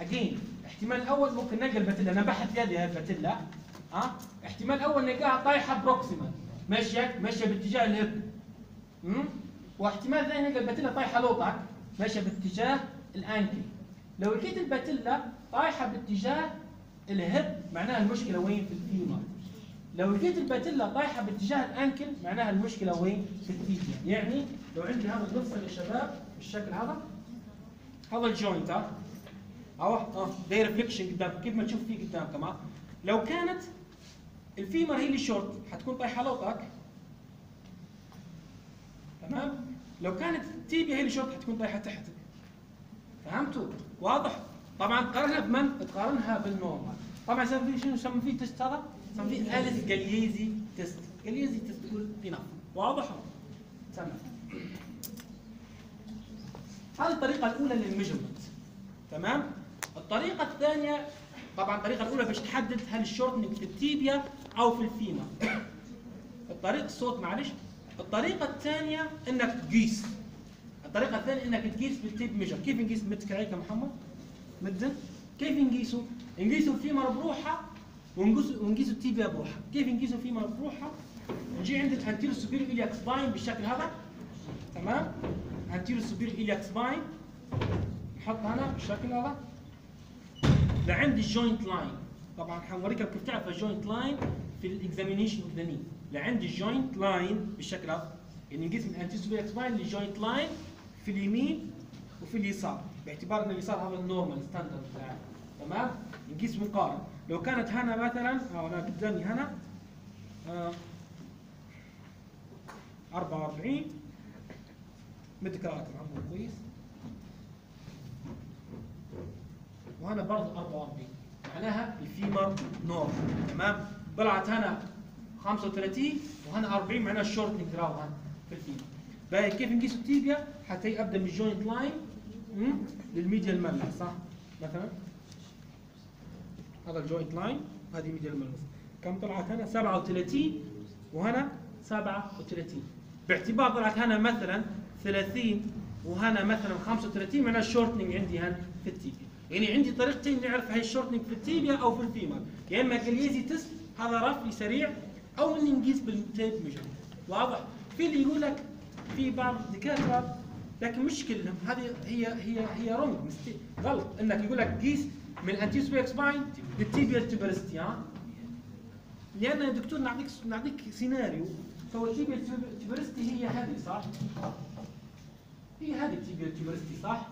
again احتمال الأول ممكن نلقى ال patella. أنا بنحط يدي هاي ال patella ها؟ احتمال الأول نلقاها طايحة proximal. ماشية ماشية باتجاه أمم؟ واحتمال ثاني نلقى ال patella طايحة لوطك ماشية باتجاه ال ankle. لو لقيت ال patella طايحة باتجاه ال hip معناها المشكلة وين في ال femur لو لقيت ال patella طايحة باتجاه ال ankle معناها المشكلة وين في ال tibia يعني لو عندي هذا المفصل يا شباب بالشكل هذا هذا ال joint أهو آه داير flexion قدام كيف ما تشوف فيه قدام كمان. لو كانت ال femur هي اللي شورت حتكون طايحة لوطك. تمام؟ لو كانت ال tibia هي اللي شورت حتكون طايحة تحتك فهمتوا؟ واضح؟ طبعا تقارنها بمن؟ تقارنها بال normal. طبعا يسمى فيه شنو؟ يسمى فيه test هذا؟ يسمى فيه Allis Galeazzi test Galeazzi test يقول enough. واضح؟ تمام. هذه الطريقة الأولى لل measurement تمام؟ الطريقة الثانية طبعا الطريقة الأولى باش تحدد هل ال shortening في ال tibia أو في ال femur. الطريقة الصوت معلش. الطريقة الثانية إنك تقيس. الطريقة الثانية إنك تقيس بال tape measure. كيف نقيس متك يا محمد؟ مدن كيف نقيسه؟ نقيسه ال femur بروحها ونقيسه ال tibia بروحها كيف نقيسه ال femur بروحها نجي عند ال anterior superior iliac spine بالشكل هذا. تمام؟ anterior superior iliac spine. نحط هنا بالشكل هذا. لعند ال joint line طبعا حنوريك كيف تعرف ال joint line في ال examination نجي لعند ال joint line بالشكل هذا. يعني نقيس من superior spine لل joint line في اليمين وفي اليسار. باعتبار إن اليسار هذا ال normal standard تمام؟ نقيس مقارن لو كانت هنا مثلا أو أنا قدامي هنا آه 44 مدك راتب عمو كويس؟ وهنا برضه 44 معناها ال femur normal تمام؟ طلعت هنا 35 وهنا 40 معناها ال shortening راو هنا في ال femur باقي كيف نقيس ال tibia؟ حتى ابدا من ال joint line لل medial malleolus صح؟ مثلا. هذا ال joint line هذه medial malleolus كم طلعت هنا؟ 37 وهنا 37 باعتبار طلعت هنا مثلا 30 وهنا مثلا 35 معناها ال shortening عندي هنا في ال tibia. يعني عندي طريقتين نعرف هاي ال shortening في ال tibia أو في ال femur يا إما Galeazzi test هذا roughly سريع أو إني نقيس بال tape measure. واضح؟ في اللي يقول لك في بعض الدكاترة لكن مش كلهم هذه هي هي هي wrong غلط. إنك يقول لك قيس من anterior spine لل tibial tuberosity ها لأن يا دكتور نعطيك نعطيك سيناريو فهو ال tibial tuberosity هي هذه صح؟ هي هذه ال tibial tuberosity صح؟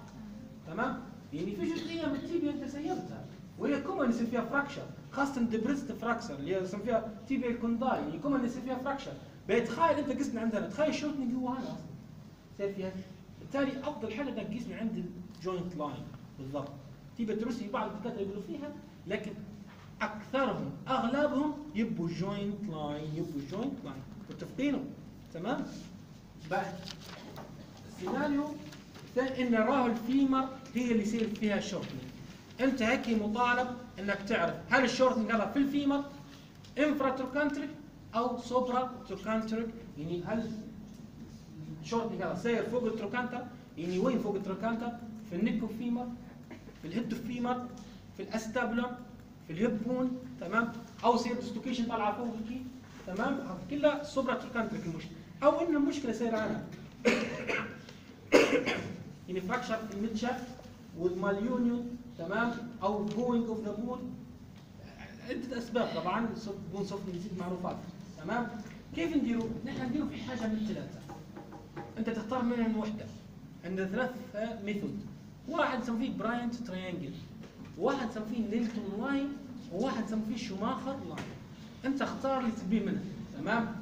تمام؟ يعني في جزئية من ال tibia انت سيبتها وهي common يصير فيها fracture خاصة depressed fracture اللي يسمى فيها tibial condyle يعني common يصير فيها fracture بتخيل أنت قسنا عندنا. تخيل ال shortening هو هذا أصلا. يصير فيها؟ بالتالي أفضل حاجة إنك تقيس من عند ال joint line بالضبط. tibial tuberosity بعض الدكاترة يقولوا فيها لكن أكثرهم أغلبهم يبوا joint line يبوا joint line متفقين تمام؟ بعد. السيناريو إن راهو ال femur هي اللي يصير فيها ال shortening أنت هيك مطالب إنك تعرف هل ال shortening هذا في ال femur infratrochanteric أو supratrochanteric يعني هل ال shortening هذا صاير فوق ال trochanter يعني وين فوق ال trochanter في ال neck of femur في ال head femur في ال acetabulum في ال hip bone تمام؟ أو صاير dislocation طالعة فوق هيك تمام؟ كلها supratrochanteric المشكلة. أو إن المشكلة صاير عنها يعني fracture في ال midshaft وال malunion تمام أو bowing of the bone عدة أسباب طبعا bone softness معروفات تمام؟ كيف نديروا؟ نحن نديروا في حاجة من ثلاثة أنت تختار منهم وحدة. عندنا ثلاث method واحد نسميه Bryant triangle واحد نسميه Nelaton line وواحد نسميه Schoemaker line أنت اختار اللي تبيه منها تمام؟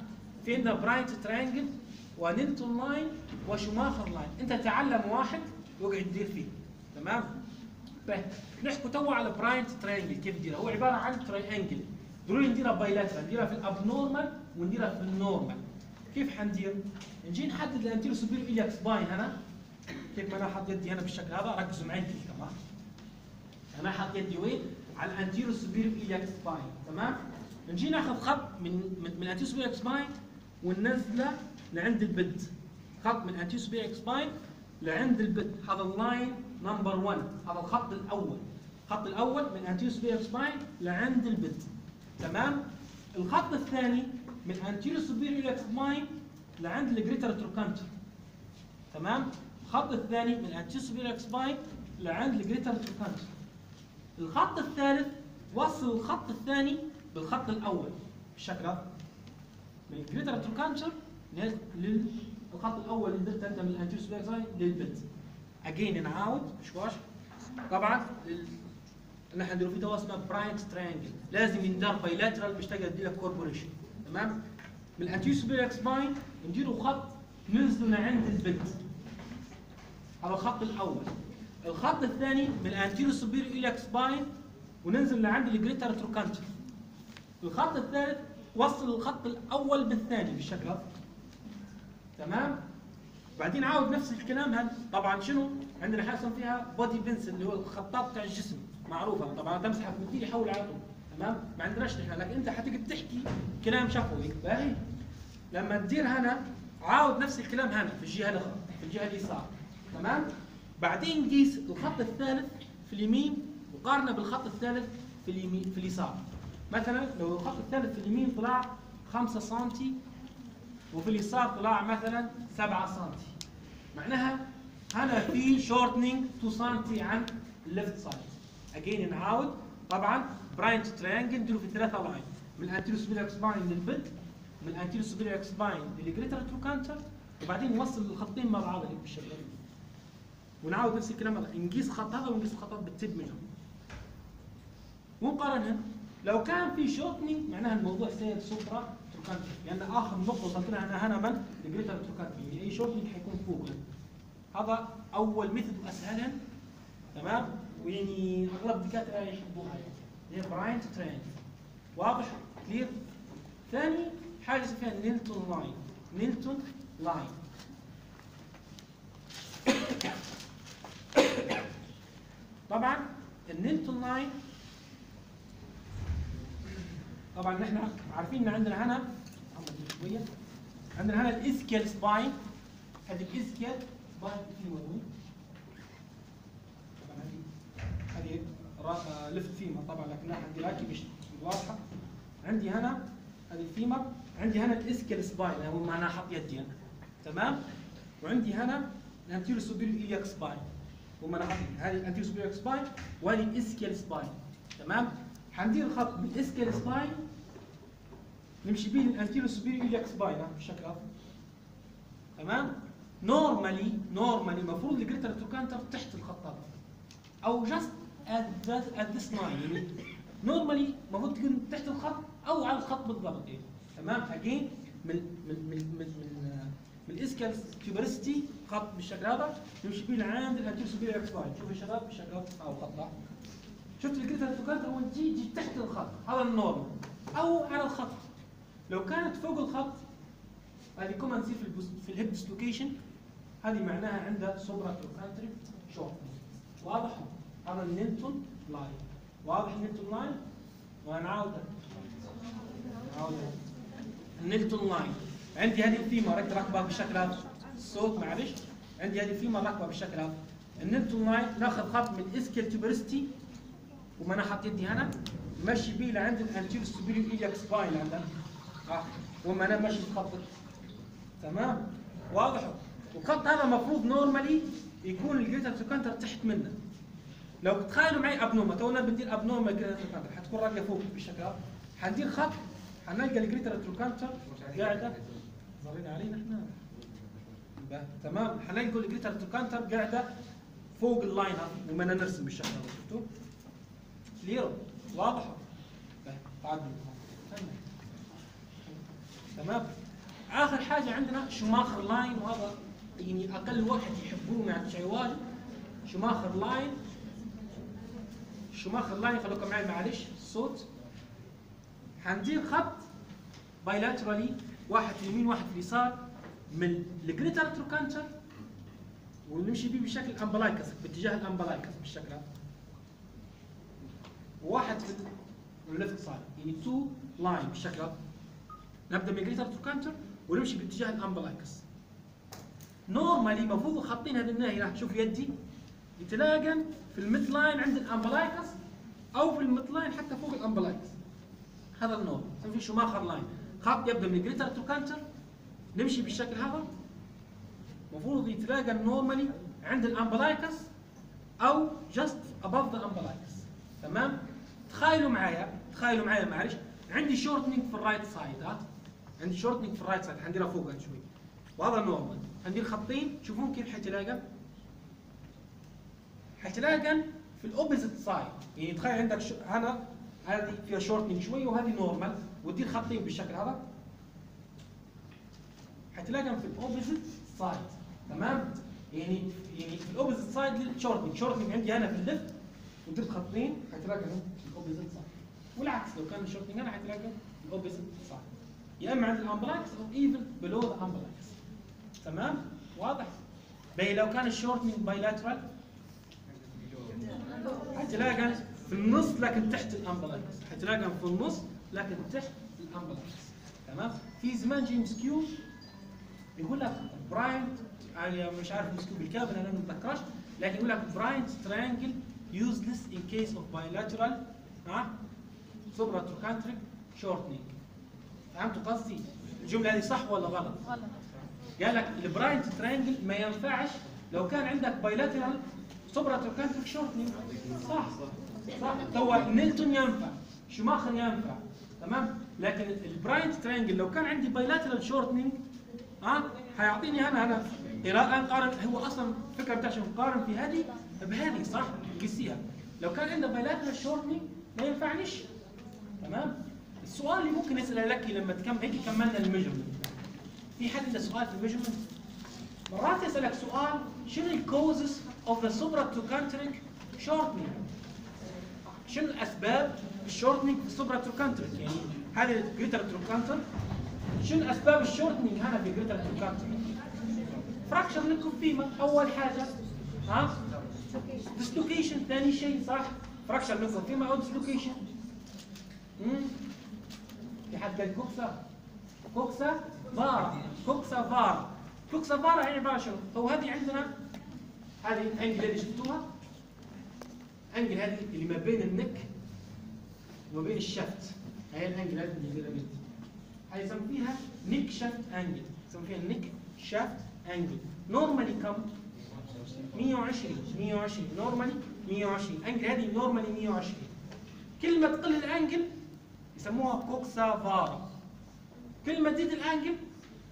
في عندنا Bryant triangle و Nelaton line و Schoemaker line انت تعلم واحد واقعد تدير فيه. تمام؟ طيب نحكوا تو على Bryant triangle كيف نديرها هو عبارة عن triangle ضروري نديرها bilateral نديرها في ال abnormal ونديرها في ال normal كيف حندير؟ نجي نحدد ال anterior superior iliac spine هنا. كيف ما أنا حاط يدي هنا بالشكل هذا؟ ركزوا معي فيه كمان أنا حاط يدي وين؟ على ال anterior superior iliac spine تمام؟ نجي ناخذ خط من من, ال anterior superior spine وننزله لعند ال bed خط من superior spine لعند ال bed هذا ال line number 1 هذا الخط الأول. الخط الأول من superior spine لعند ال bed تمام؟ الخط الثاني من anterior superior spine لعند ال greater trochanter تمام؟ الخط الثاني من anterior superior spine لعند ال greater trochanter الخط الثالث وصل الخط الثاني بالخط الأول. بالشكل هذا من ال greater trochanter للخط الأول اللي درته أنت من superior spine لل bed again نعاود شواش طبعا لل... نحن نديروا في دواء اسمها Bryant triangle لازم يندار bilateral باش تلقى تدير لك comparison تمام؟ من ال anterior superior نديروا خط ننزل عند ال bed هذا الخط الأول. الخط الثاني من ال anterior superior spine وننزل لعند ال greater trochanter الخط الثالث وصل الخط الأول بالثاني بالشكل هذا تمام؟ بعدين عاود نفس الكلام هذا طبعا شنو؟ عندنا حاجة فيها body pencil اللي هو الخطاط بتاع الجسم معروفة. طبعا تمسحها في يحول على طول تمام؟ ما عندناش نحن لكن انت حتقدر تحكي كلام شفوي. باهي؟ لما تدير هنا عاود نفس الكلام هنا في الجهة الاخرى في الجهة اليسار تمام؟ بعدين قيس الخط الثالث في اليمين وقارنه بالخط الثالث في اليمين في اليسار. مثلا لو الخط الثالث في اليمين طلع 5 سم وفي اليسار طلع مثلا 7 سم معناها هنا في shortening 2 سم عن ال left side again نعاود طبعا Bryant triangle نديروا في ثلاثة line من ال anterior superior spine لل bed من ال anterior superior spine لل greater trochanter وبعدين نوصل الخطين مع بعض هيك بالشكل هذا ونعاود نفس الكلام. هذا نقيس خط هذا ونقيس الخطات بال tape منهم. ونقارنها. لو كان في shortening معناها الموضوع صاير supra trochanter لأن آخر نقطة وصلت لها أنا هنا من ال greater trochanter يعني أي shortening حيكون فوق. هذا أول method واسهلها تمام؟ ويعني أغلب الدكاترة يحبوها يعني. هي Bryant triangle واضح؟ clear ثاني حاجة فيها Nelaton line Nelaton line طبعا ال Nelaton line طبعا نحن عارفين إن عندنا هنا شوية عندنا هنا ال ischial spine هذه ال ischial spine في وين طبعا هذه هذه left femur طبعا لكنها عندي راهي مش واضحة. عندي هنا هذه ال femur عندي هنا ال ischial spine هو معناها حط يدي أنا تمام؟ وعندي هنا ال anterior superior iliac spine هم أنا حاطين هذه ال anterior superior spine وهذه ال ischial spine تمام؟ حندير خط من spine نمشي به لل anterior superior iliac spine ها، بالشكل هذا تمام؟ normally normally المفروض ال greater trochanter تحت الخط هذا أو just at this line. يعني normally المفروض تكون تحت الخط أو على الخط بالضبط. يعني تمام؟ again من من من من من, من ال ischial tuberosity خط بالشكل هذا نمشي به لعند ال anterior superior spine شوف يا شباب بالشكل هذا أو خط ضعف. شفت ال greater trochanter هو تجي تحت الخط. هذا ال normal أو على الخط. لو كانت فوق الخط هذه common تصير في في ال hip dislocation هذه معناها عندها supra trochanteric short واضح؟ هذا ال Nelaton line واضح ال Nelaton line ونعاوده نعاوده. ال Nelaton line عندي هذه ال femur ركب راكبة بالشكل هذا. الصوت معلش. عندي هذه ال femur راكبة بالشكل هذا. ال Nelaton line ناخذ خط من ال ischial tuberosity وما أنا حاط يدي هنا. ماشي بيه لعند ال anterior superior iliac spine عندنا. وما أنا ماشي الخط تمام؟ واضح. والخط هذا المفروض normally يكون ال greater trochanter تحت منه. لو تخيلوا معي abnormal تونا بندير abnormal greater trochanter حتكون راقية فوق بالشكل هذا حندير خط حنلقى ال greater trochanter قاعدة. ظهرين علينا إحنا. تمام؟ حنلقى ال greater trochanter قاعدة فوق ال line هذا. وما نرسم بالشكل هذا. شفتوا؟ clear واضح. بقى. تمام؟ آخر حاجة عندنا Schoemaker line وهذا يعني أقل واحد يحبوه شيء واجد Schoemaker line. Schoemaker line خلوكم معي معلش. الصوت حندير خط. bilaterally واحد في اليمين واحد في اليسار من ال greater trochanter ونمشي بيه بشكل umbilicus باتجاه ال umbilicus بالشكل هذا. وواحد في ال left side يعني two line بالشكل هذا. نبدأ من greater trochanter ونمشي باتجاه ال umbilicus normally المفروض خاطين هذه الناحيه تشوف يدي. يتلاقم في ال midline عند ال umbilicus أو في ال midline حتى فوق ال umbilicus هذا النور في Schoemaker line خط يبدأ من greater trochanter نمشي بالشكل هذا. المفروض يتلاقى normally عند ال umbilicus أو just above the umbilicus تمام؟ تخيلوا معايا تخيلوا معايا معلش. عندي shortening في ال right side ها؟ عندي shortening في ال right side حنديرها فوق شوي. وهذا normal حندير خطين تشوفون كيف حيتلاقى حتلاقى في ال opposite side يعني تخيل عندك ش... هنا هذه فيها shortening شوي وهذه normal وتدير خطين بالشكل هذا. حتلاقى في ال opposite side تمام؟ يعني يعني في ال opposite side لل shortening shortening عندي هنا في ال left ودير خطين حتلاقى في ال opposite side والعكس لو كان ال shortening هنا حتلاقى في ال opposite side يا اما عند ال umbilicus أو even below the umbilicus تمام؟ واضح؟ بي لو كان ال shortening bilateral حتلاقى في النص لكن تحت ال umbilicus حتلاقى في النص لكن تحت ال umbilicus تمام؟ في زمان جيمس كيو يقول لك Bryant يعني مش عارف مسكوب بالكامل أنا ما بتذكرش لكن يقول لك Bryant triangle useless in case of bilateral ها supratrochanteric shortening فهمتوا قصدي؟ الجملة هذه صح ولا غلط؟ غلط. قال لك ال Bryant triangle ما ينفعش لو كان عندك bilateral supratrochanteric shortening صح. صح. تو Nelaton ينفع Schoemaker ينفع. تمام؟ لكن ال Bryant triangle لو كان عندي bilateral shortening ها حيعطيني أنا أنا قراءة قارن. هو أصلا الفكرة بتاعته مقارن في هذه بهذه صح؟ قسيها لو كان عندنا bilateral shortening ما ينفعنيش. تمام؟ السؤال اللي ممكن يسأله لك لما تكمل هيك كملنا ال measurement في حد عنده سؤال في ال measurement مرات يسألك سؤال شنو ال causes of the supratrochanteric shortening شنو الأسباب ال shortening في ال supratrochanteric يعني هذه greater trochanter شنو اسباب ال shortening هنا في greater trochanter fracture neck of femur أول حاجة. ها؟ dislocation ثاني شيء صح؟ fracture neck of femur أو dislocation حد قال coxa vara coxa vara coxa vara هي عباره شنو؟ هو هذه عندنا هذه ال angle اللي شفتوها؟ angle هذه اللي ما بين ال neck وما بين ال shaft. هي ال angle هذه اللي بنت هذه neck shaft angle يسمى فيها neck shaft angle normally كم؟ 120 120 normally 120 angle هذه normally 120 كل ما تقل ال angle يسموها coxa vara كل ما تزيد ال angle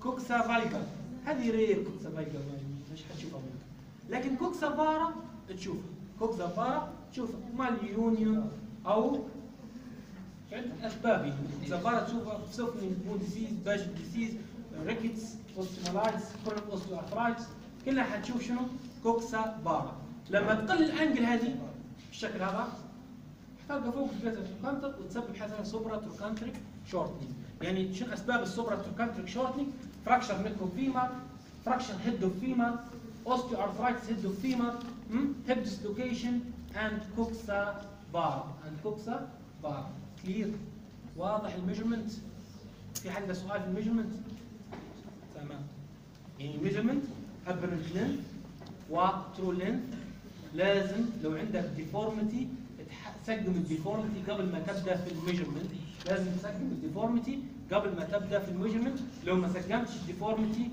coxa valga هذه rare coxa valga مش حتشوفها منك لكن coxa vara تشوفها. coxa vara تشوفها. malunion اسباب يعني coxa vara تشوفها softening bone disease Paget's disease rickets osteomyelitis chronic osteoarthritis كلها حتشوف شنو؟ coxa vara. لما تقل ال angle هذه بالشكل هذا تلقى فوق ال greater trochanter وتسبب حاجة supratrochanteric shortening. يعني شنو أسباب ال supratrochanteric shortening fracture neck of femur fracture head of femur osteoarthritis head of femur hip dislocation and coxa vara and coxa vara clear واضح ال measurement؟ في حد سؤال في ال measurement؟ تمام. يعني ال measurement apparent length و true length لازم لو عندك deformity تسجم ال deformity قبل ما تبدأ في ال measurement. لازم تسجم ال deformity قبل ما تبدأ في ال measurement. لو ما سجمتش ال deformity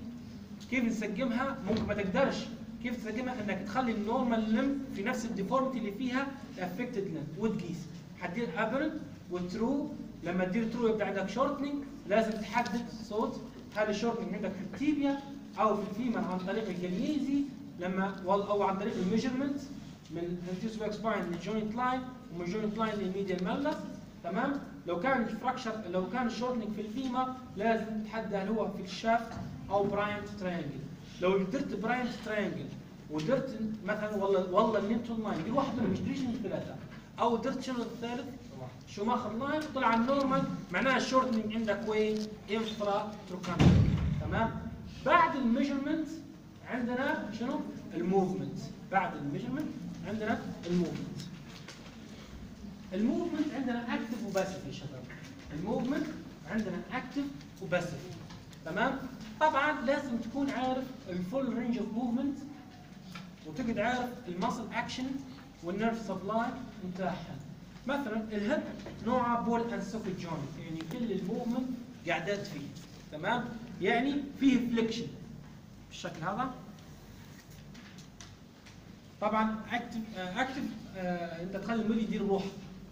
كيف نسجمها؟ ممكن ما تقدرش. كيف تسجمها؟ إنك تخلي ال normal limb في نفس ال deformity اللي فيها ال affected limb وتقيس حتدير apparent و true لما تدير true يبدأ عندك shortening لازم تحدد صوت. هل ال shortening عندك في ال tibia أو في ال femur عن طريق ال Galeazzi. لما أو عن طريق ال measurement. من الانتيسويك سباين للجوينت لاين ومن line لل medial malleolus تمام؟ لو كان ال fracture لو كان ال shortening في ال femur لازم تحدد هل هو في ال shaft أو Bryant triangle. لو درت Bryant triangle ودرت مثلا والله والله ال Nelaton line دي واحدة مش تريش من الثلاثه أو درت شنو الثالث؟ Schoemaker line طلع ال normal معناها ال shortening عندك وين infratrochanteric تمام؟ بعد ال measurement عندنا شنو؟ ال movement. بعد ال measurement عندنا ال movement. ال movement عندنا active و passive يا شباب. ال movement عندنا active و passive تمام؟ طبعا لازم تكون عارف ال full range of movement وتقعد عارف ال muscle action وال nerve supply متاحه مثلا ال hip نوعه ball and socket joint يعني كل ال movement قاعدات فيه. تمام؟ يعني فيه flexion بالشكل هذا. طبعا active active انت تخلي الموديل يدير روحه.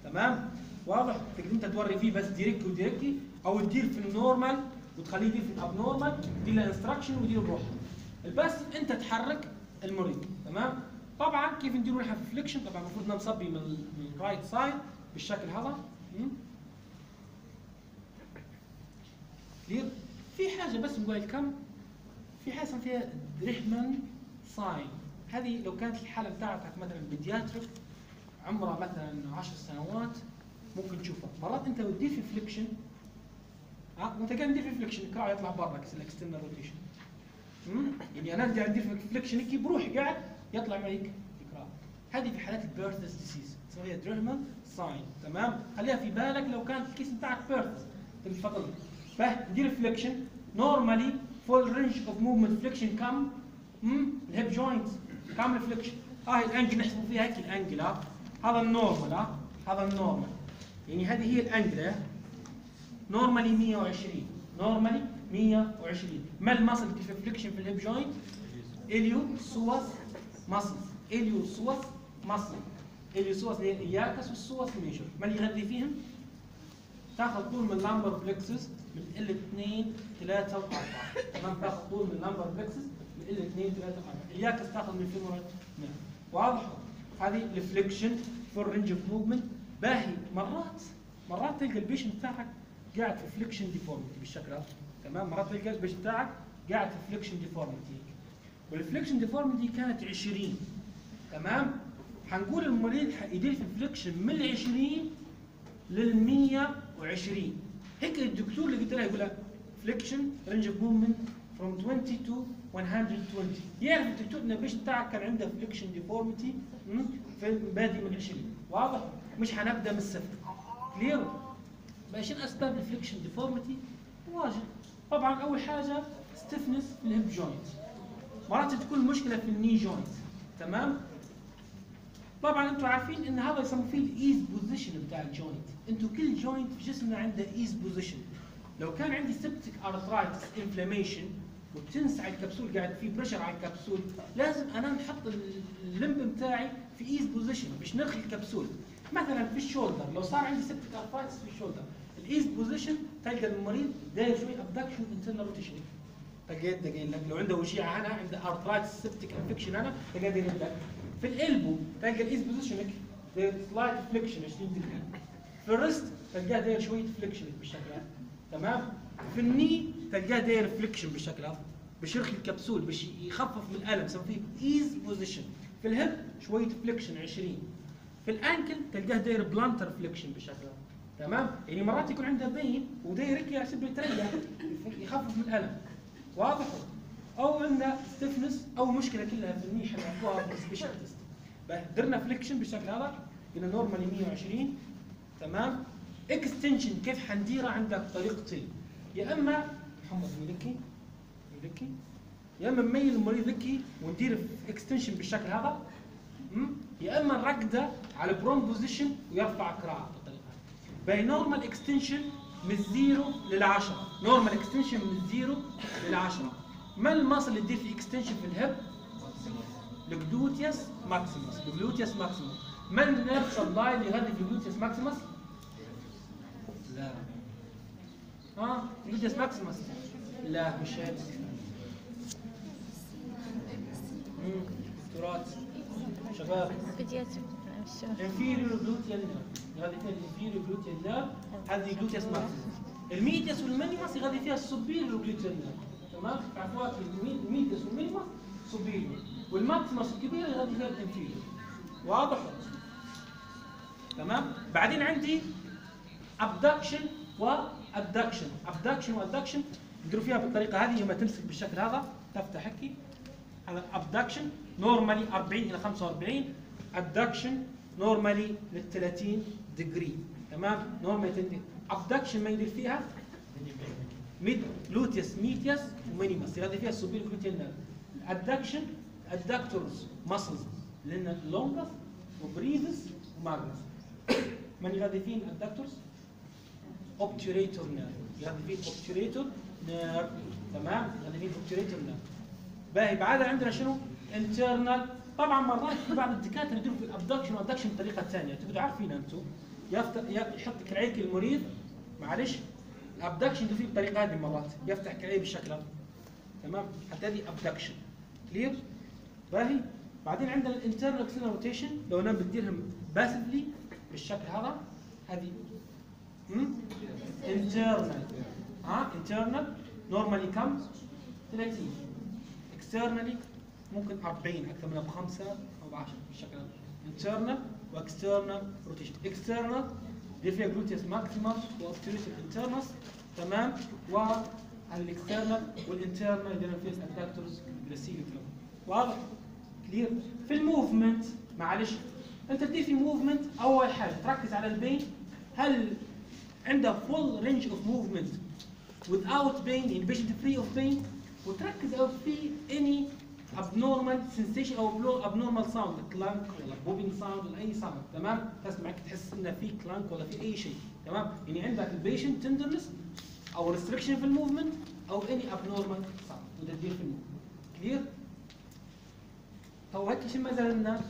تمام؟ واضح؟ تقدر انت توري فيه بس direct و directly أو تدير في ال normal وتخليه يدير في ال abnormal تدير له instruction ويدير بروحه. بس انت تحرك المريض تمام؟ طبعا كيف نديروا لها flexion طبعا المفروض نصبي من من ال right side بالشكل هذا. clear؟ في حاجة بس نقول لكم في حاجة اسمها فيها Drehmann sign هذه لو كانت الحالة بتاعتك مثلا pediatric عمرها مثلا 10 سنوات ممكن تشوفها مرات أنت بتدير في flexion ها؟ وأنت قاعد في flexion الكراع يطلع برا ال external rotation يعني أنا قاعد ادير في flexion هيك بروحي قاعد يطلع معي الكراع هذه في حالات ال Perthes disease تسميها Drehmann sign تمام؟ خليها في بالك لو كانت ال case بتاعك Perthes تفضل. فدير flexion normally full range of movement flexion كم ال hip joint كم ال flexion هاي ال angle نحسبوا فيها هيك ال angle ها؟ هذا ال normal ها؟ هذا ال normal. يعني هذه هي ال angle normally 120 normally 120 ما ال muscle؟ في flexion في ال hip joint؟ iliopsoas muscle. iliopsoas muscle. iliopsoas اللي هي ال iliacus وال psoas major ما اللي يغذي فيهم؟ تأخذ طول من ال lumbar plexus من L 2 3 و4 تمام؟ تأخذ طول من ال lumbar plexus من L 2 3 و4 ال iliacus تأخذ من ال femoral واضح؟ هذه ال flexion full range of movement باهي مرات مرات تلقى ال patient بتاعك قاعد في flexion deformity بالشكل هذا. تمام؟ مرات تلقى ال patient بتاعك قاعد في flexion deformity وال flexion deformity كانت 20 تمام؟ حنقول المريض يدير في flexion من ال 20 لل 120 هيك الدكتور اللي قلت له يقول flexion range of movement from 20 to 120 يعرف الدكتور إن ال patient بتاعك كان عنده flexion deformity في بادي من 20 واضح؟ مش حنبدا من الصفر. clear عشان اسباب ال flexion deformity واجد طبعا أول حاجة stiffness في ال hip joint مرات تكون مشكلة في ال knee joint تمام؟ طبعا أنتم عارفين إن هذا يسموه فيه ال ease position بتاع ال joint أنتم كل joint في جسمنا عنده ease position لو كان عندي septic arthritis inflammation و tense على الكبسول قاعد في pressure على الكبسول. لازم أنا نحط ال limb بتاعي في ease position باش نرخي الكبسول. مثلا في ال shoulder لو صار عندي septic arthritis في ال shoulder ال ease position تلقى المريض داير شوي abduction internal rotation تلقى قايل لك لو عنده وجيعه هنا عنده arthritis septic infection هنا تلقى داير لك في ال elbow تلقى ال ease position داير slight flexion 20 degree. في ال wrist تلقاه داير شوية flexion بالشكل تمام؟ في ال knee تلقاه داير flexion بالشكل هذا باش يرخي الكبسول باش يخفف من الألم يسمى فيه ease position في ال hip شوية flexion 20 في ال ankle تلقاه داير plantar flexion بالشكل هذا تمام؟ يعني مرات يكون عنده pain وداير هيك يتريح يخفف من الألم. واضح؟ أو عنده stiffness أو مشكلة كلها في ال knee حنعرفوها بال special test درنا flexion بالشكل هذا قلنا normally 120 تمام؟ extension كيف حنديرها عندك طريقتين يا إما محمد ملكي. ملكي. يا إما نميل المريض هكي وندير extension بالشكل هذا يا إما نرقده على prone position ويرفع كراعه بالطريقة هذه باهي normal extension من ال zero للعشرة normal extension من ال zero للعشرة ما ال muscle اللي تدير في extension في ال hip؟ ال gluteus maximus. ال gluteus maximus. ما ال nerve supply اللي يغذي في ال gluteus maximus لا ها؟ gluteus maximus لا مش هذا دكتورات شباب. inferior gluteal يغذي فيها ال inferior gluteal nerve هذه gluteus maximus ال medius وال minimus يغذي فيها ال superior gluteal nerve تمام؟ وال minimus superior وال maximus الكبير يغذي فيها واضح؟ تمام؟ بعدين عندي abduction و adduction abduction و adduction نديروا فيها بالطريقة هذه لما تمسك بالشكل هذا تفتح هيك هذا abduction normally 40 إلى 45 adduction normally لل 30 degree تمام؟ normally abduction ما يدير فيها؟ med gluteus medius و minimus هذه فيها ال superior nerve ال adduction ال adductors muscles لأن ال longus و brevis و magnus من يغذي في ال adductors؟ اوبتوريتور نيرف يغذي فيه obturator nerve تمام؟ يغذي فيه obturator nerve باهي بعدها عندنا شنو؟ internal طبعا مرات في بعض الدكاترة يديروا في ال abduction وال adduction بطريقة ثانية. تبقوا عارفين أنتم يحط كرعيك المريض. معلش. ال abduction يدير فيه هذه مرات. يفتح كرعيه بالشكل هذا تمام؟ حتى هذه abduction clear باهي. بعدين عندنا ال internal external rotation لو أنا بديرهم passively بالشكل هذا هذه internal ها internal normally كم 30 external ممكن 40 أكثر منها بخمسه أو ب 10 بالشكل هذا. internal و external rotation external دي فيها gluteus maximus و obturator internus تمام؟ وال external وال internal فيها ال adductors gracilis واضح؟ clear في ال movement معلش أنت تدير في movement أول حاجة تركز على ال pain هل عنده full range of movement without pain in patient free of pain وتركز أو في any abnormal sensation أو abnormal sound clunk ولا popping sound ولا اي sound تمام تسمعك تحس إن في clunk ولا في أي شيء تمام يعني عندك ال patient tenderness أو restriction في ال movement أو any abnormal sound وده تدير في الموفمنت كلير؟ طب ما زال لنا